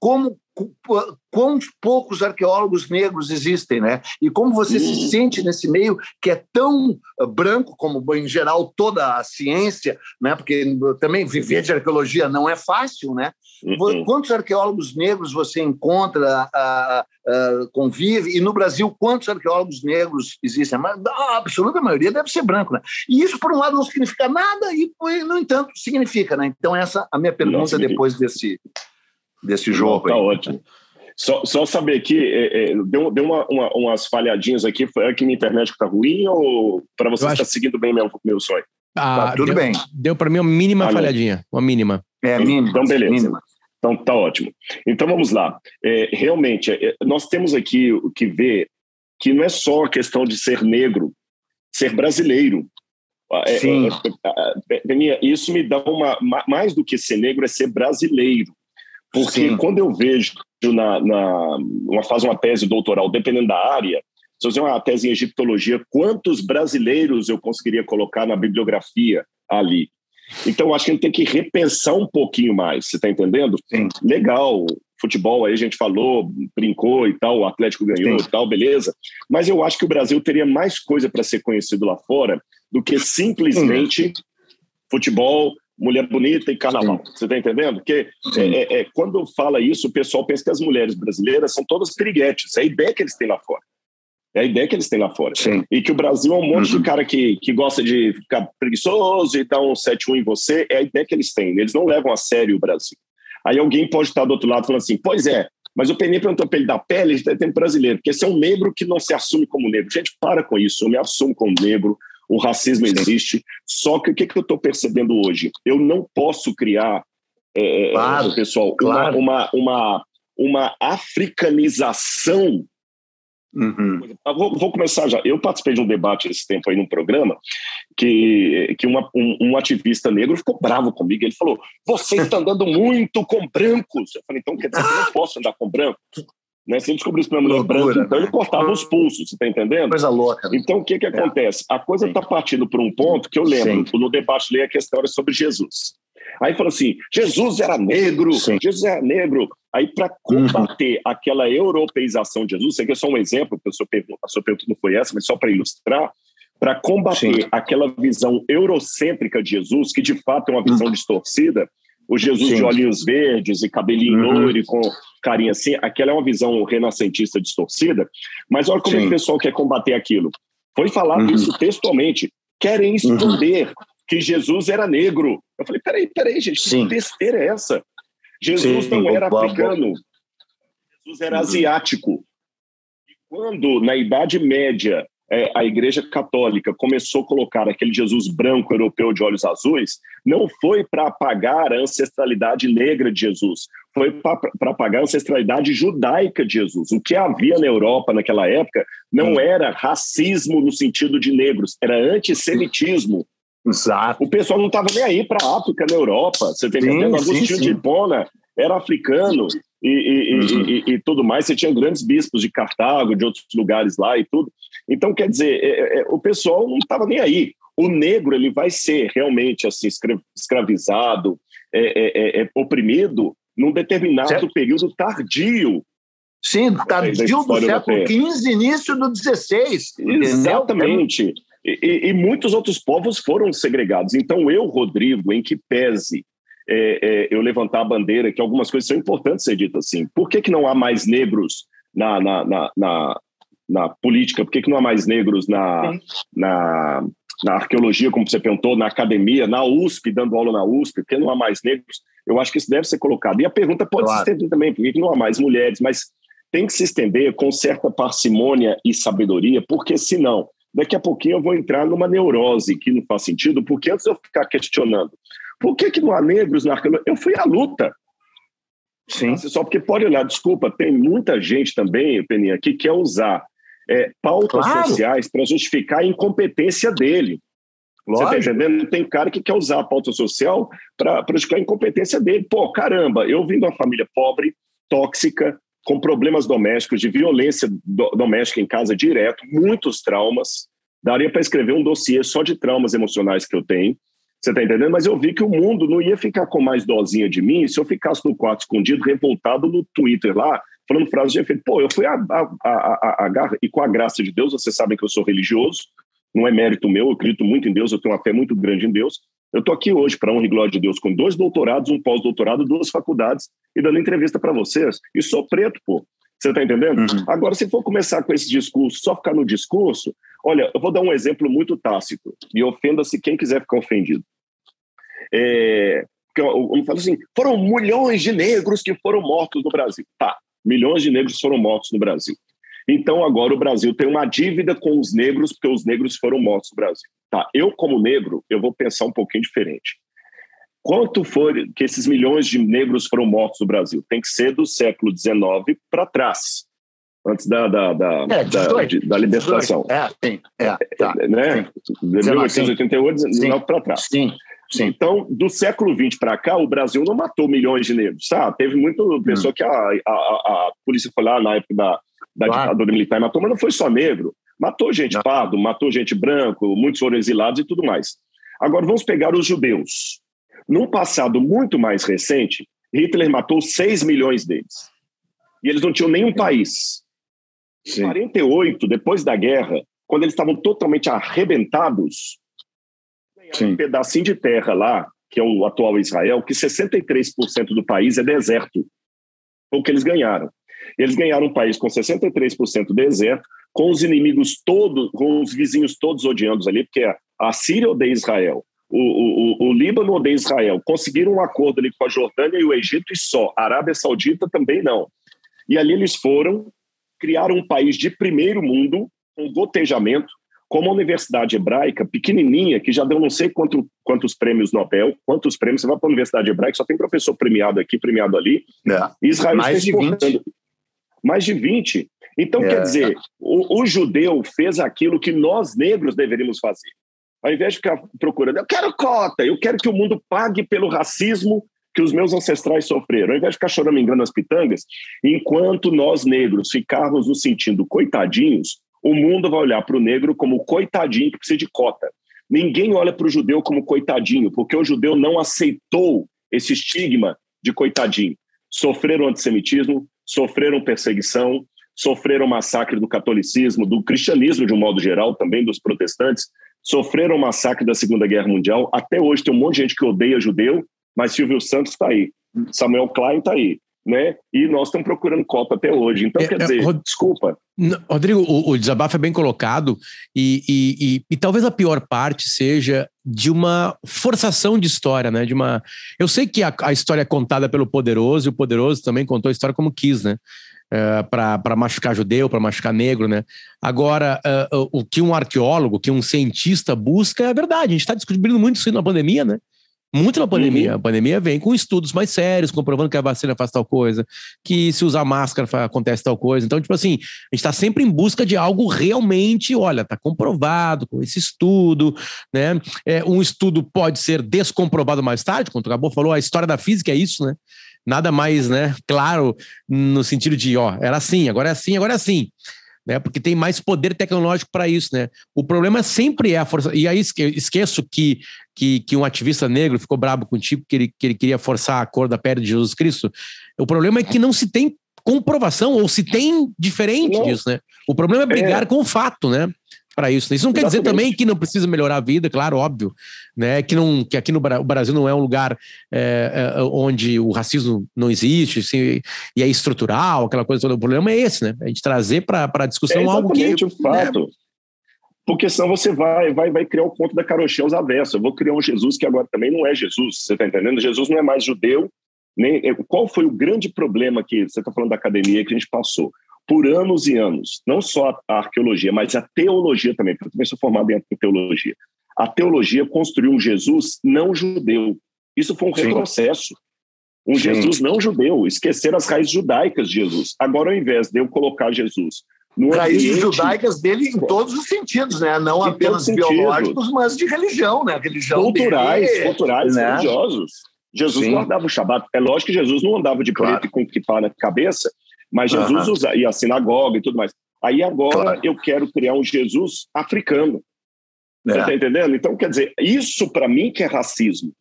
como quantos poucos arqueólogos negros existem, né? E como você se uhum. sente nesse meio que é tão ah, branco como em geral toda a ciência, né? Porque também viver de arqueologia não é fácil, né? Uhum. Quantos arqueólogos negros você encontra, uh, uh, convive? E no Brasil, quantos arqueólogos negros existem? A absoluta maioria deve ser branco, né? E isso, por um lado, não significa nada e, no entanto, significa, né? Então, essa é a minha pergunta depois desse, desse jogo. Tá ótimo. Só, só saber aqui, é, é, deu, deu uma, uma, umas falhadinhas aqui, foi aqui minha internet que tá ruim ou para você está seguindo bem meu, meu sonho? Ah, tá, tudo deu, bem. Deu para mim uma mínima ah, falhadinha, uma mínima. É, mínima. Então, beleza. Mínima. Então, tá ótimo. Então, vamos lá. É, realmente, é, nós temos aqui o que ver que não é só a questão de ser negro, ser brasileiro. É, Sim. É, isso me dá uma. Mais do que ser negro, é ser brasileiro. Porque Sim. quando eu vejo na, na uma, faz uma tese doutoral, dependendo da área, se eu fizer uma tese em egiptologia, quantos brasileiros eu conseguiria colocar na bibliografia ali? Então, acho que a gente tem que repensar um pouquinho mais, você está entendendo? Sim. Legal, futebol aí a gente falou, brincou e tal, o Atlético ganhou Sim. e tal, beleza. Mas eu acho que o Brasil teria mais coisa para ser conhecido lá fora do que simplesmente Sim. futebol, mulher bonita e carnaval. Você está entendendo? Porque é, é, é, quando fala isso, o pessoal pensa que as mulheres brasileiras são todas piriguetes. É a ideia que eles têm lá fora. É a ideia que eles têm lá fora. Sim. E que o Brasil é um monte uhum. de cara que, que gosta de ficar preguiçoso e dar um 7-1 em você. É a ideia que eles têm. Eles não levam a sério o Brasil. Aí alguém pode estar do outro lado falando assim: pois é, mas o Peninha perguntou para ele da pele, ele tem brasileiro, porque esse é um negro que não se assume como negro. Gente, para com isso. Eu me assumo como negro o racismo existe. Só que o que, que eu estou percebendo hoje? Eu não posso criar, é, é, claro, pessoal, claro. Uma, uma, uma, uma africanização. Uhum. Vou, vou, começar já. Eu participei de um debate esse tempo aí num programa que, que uma, um, um, ativista negro ficou bravo comigo. Ele falou: Você está andando muito com brancos. Eu falei: Então quer dizer que eu não posso andar com branco? Né? Se ele descobrisse que minha mulher é branca, então ele cortava os pulsos, você está entendendo? Coisa louca. Né? Então o que, que é. acontece? A coisa está partindo para um ponto que eu lembro, Sim. no debate li a questão era sobre Jesus. Aí falou assim: Jesus era negro, Sim. Jesus era negro. Aí, para combater uhum. aquela europeização de Jesus, sei que é só um exemplo, a sua pergunta, a sua pergunta não foi essa, mas só para ilustrar, para combater Sim. aquela visão eurocêntrica de Jesus, que de fato é uma visão uhum. distorcida, o Jesus Sim. de olhinhos verdes e cabelinho uhum. loiro com carinha assim, aquela é uma visão renascentista distorcida, mas olha como é o pessoal quer combater aquilo. Foi falado uhum. isso textualmente. Querem uhum. esconder uhum. que Jesus era negro. Eu falei, peraí, peraí, gente, Sim. que besteira é essa? Jesus Sim, não era africano. Jesus era uhum. asiático. E quando, na Idade Média, é, a Igreja Católica começou a colocar aquele Jesus branco europeu de olhos azuis, não foi para apagar a ancestralidade negra de Jesus, foi para apagar a ancestralidade judaica de Jesus. O que havia na Europa naquela época não era racismo no sentido de negros, era antissemitismo. Exato. O pessoal não estava nem aí para a África na Europa. Você tem entendendo? Agostinho de Hipona era africano e, e, uhum. e, e, tudo mais. Você tinha grandes bispos de Cartago, de outros lugares lá e tudo. Então, quer dizer, é, é, é o pessoal não estava nem aí. O negro ele vai ser realmente assim escravizado, é, é, é, oprimido num determinado certo. período tardio. Sim, tardio do século XV, início do XVI. Exatamente. E, e, muitos outros povos foram segregados. Então, eu, Rodrigo, em que pese é, é, eu levantar a bandeira que algumas coisas são importantes ser ditas assim. Por que, que não há mais negros na, na, na, na, na política? Por que, que não há mais negros na, na, na arqueologia, como você perguntou, na academia, na USP, dando aula na USP? Por que não há mais negros? Eu acho que isso deve ser colocado. E a pergunta pode claro. se estender também, por que, que não há mais mulheres? Mas tem que se estender com certa parcimônia e sabedoria, porque senão, daqui a pouquinho eu vou entrar numa neurose que não faz sentido, porque antes eu ficar questionando por que, que não há negros na arqueologia? Eu fui à luta. Sim. Só porque pode olhar, desculpa, tem muita gente também, Peninha, que quer usar é, pautas claro. sociais para justificar a incompetência dele. Lógico. Você está entendendo? Tem cara que quer usar a pauta social para justificar a incompetência dele. Pô, caramba, eu vim de uma família pobre, tóxica, com problemas domésticos, de violência do, doméstica em casa direto, muitos traumas. Daria para escrever um dossiê só de traumas emocionais que eu tenho. Você está entendendo? Mas eu vi que o mundo não ia ficar com mais dozinha de mim se eu ficasse no quarto escondido, revoltado no Twitter lá, falando frases de efeito. Pô, eu fui a, a, a, a, e com a graça de Deus, vocês sabem que eu sou religioso, não é mérito meu, eu acredito muito em Deus, eu tenho uma fé muito grande em Deus. Eu estou aqui hoje, para honra e glória de Deus, com dois doutorados, um pós-doutorado, duas faculdades, e dando entrevista para vocês. E sou preto, pô. Você está entendendo? Uhum. Agora, se for começar com esse discurso, só ficar no discurso, olha, eu vou dar um exemplo muito tácito, e ofenda-se quem quiser ficar ofendido. É, eu, eu falo assim, foram milhões de negros que foram mortos no Brasil. Tá, milhões de negros foram mortos no Brasil. Então agora o Brasil tem uma dívida com os negros porque os negros foram mortos no Brasil. Tá, eu como negro, eu vou pensar um pouquinho diferente. Quanto for que esses milhões de negros foram mortos no Brasil? Tem que ser do século XIX para trás, antes da, da, da, é, da, da, libertação. É, sim, é, tá, é, né? Sim. De 1888, 19 para trás. Sim. Sim. Então, do século XX para cá, o Brasil não matou milhões de negros, sabe? Teve muita pessoa hum. que a, a, a, polícia foi lá na época da, da claro. ditadura militar e matou, mas não foi só negro. Matou gente não. pardo, matou gente branco, muitos foram exilados e tudo mais. Agora, vamos pegar os judeus. Num passado muito mais recente, Hitler matou 6 milhões deles. E eles não tinham nenhum país. Em 48, depois da guerra, quando eles estavam totalmente arrebentados, um pedacinho de terra lá, que é o atual Israel, que 63% do país é deserto. Foi o que eles ganharam. Eles ganharam um país com 63% deserto, com os inimigos todos, com os vizinhos todos odiando ali, porque a Síria odeia Israel, o, o, o, Líbano odeia Israel. Conseguiram um acordo ali com a Jordânia e o Egito e só. A Arábia Saudita também não. E ali eles foram, criaram um país de primeiro mundo, com gotejamento, como a Universidade Hebraica, pequenininha, que já deu não sei quanto, quantos prêmios Nobel, quantos prêmios, você vai para a Universidade Hebraica, só tem professor premiado aqui, premiado ali. É. Israel mais de 20. Mais de 20. Então, é. quer dizer, o, o, judeu fez aquilo que nós negros deveríamos fazer. Ao invés de ficar procurando, eu quero cota, eu quero que o mundo pague pelo racismo que os meus ancestrais sofreram. Ao invés de ficar chorando engano as pitangas, enquanto nós negros ficarmos nos sentindo coitadinhos, o mundo vai olhar para o negro como coitadinho que precisa de cota. Ninguém olha para o judeu como coitadinho, porque o judeu não aceitou esse estigma de coitadinho. Sofreram antissemitismo, sofreram perseguição, sofreram massacre do catolicismo, do cristianismo de um modo geral, também dos protestantes, sofreram massacre da Segunda Guerra Mundial. Até hoje tem um monte de gente que odeia judeu, mas Silvio Santos está aí, Samuel Klein está aí né? E nós estamos procurando Copa até hoje. Então, é, quer é, dizer, Rod... desculpa. Rodrigo, o, o, desabafo é bem colocado e, e, e, e, talvez a pior parte seja de uma forçação de história, né? De uma, eu sei que a, a história é contada pelo poderoso e o poderoso também contou a história como quis, né? Uh, para machucar judeu, para machucar negro, né? Agora, uh, o que um arqueólogo, que um cientista busca é verdade. A gente está descobrindo muito isso na pandemia, né? Muito na pandemia. Uhum. A pandemia vem com estudos mais sérios, comprovando que a vacina faz tal coisa, que se usar máscara acontece tal coisa. Então, tipo assim, a gente está sempre em busca de algo realmente, olha, está comprovado com esse estudo, né? É, um estudo pode ser descomprovado mais tarde, como o Acabou falou, a história da física é isso, né? Nada mais, né? Claro, no sentido de, ó, era assim, agora é assim, agora é assim né? Porque tem mais poder tecnológico para isso, né? O problema sempre é a força. E aí esqueço que, que, que um ativista negro ficou brabo contigo que ele, que ele queria forçar a cor da pele de Jesus Cristo. O problema é que não se tem comprovação ou se tem diferente não. disso, né? O problema é brigar é. com o fato, né? Para isso. Isso não quer Exatamente. dizer também que não precisa melhorar a vida, claro, óbvio, né? Que, não, que aqui no Brasil não é um lugar é, é, onde o racismo não existe assim, e é estrutural, aquela coisa toda. O problema é esse, né? A gente trazer para a discussão é algo que. o fato. Né? Porque senão você vai, vai, vai criar o ponto da carochinha aos avessos. Eu vou criar um Jesus que agora também não é Jesus. Você está entendendo? Jesus não é mais judeu. Nem, qual foi o grande problema que você está falando da academia que a gente passou? Por anos e anos, não só a arqueologia, mas a teologia também, porque eu também sou formado em teologia. A teologia construiu um Jesus não judeu. Isso foi um Sim. retrocesso. Um Sim. Jesus não judeu, esquecer as raízes judaicas de Jesus. Agora, ao invés de eu colocar Jesus no raízes ambiente... judaicas dele em todos os sentidos, né? Não em apenas biológicos, mas de religião, né? Religião culturais, dele, culturais, né? religiosos. Jesus Sim. guardava o Shabat. É lógico que Jesus não andava de preto claro. e com kipá na cabeça, mas Jesus uhum. usa, e a sinagoga e tudo mais. Aí agora claro. eu quero criar um Jesus africano. Você está entendendo? Então, quer dizer, isso para mim que é racismo.